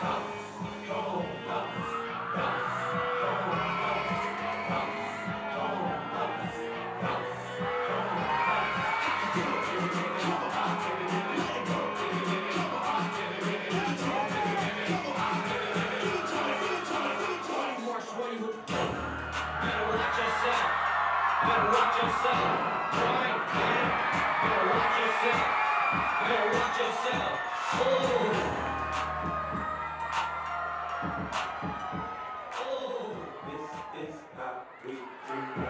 Better watch yourself, right? Better watch yourself. Better watch yourself. Oh. Oh, this is how we do.